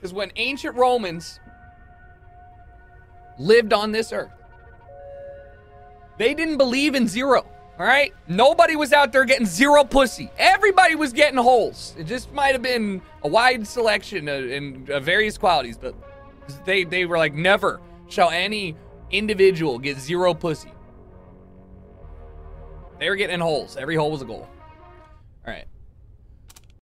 Because when ancient Romans lived on this earth, they didn't believe in zero. All right? Nobody was out there getting zero pussy. Everybody was getting holes. It just might have been a wide selection of, in of various qualities, but they, they were like, never shall any individual get zero pussy. They were getting holes. Every hole was a goal.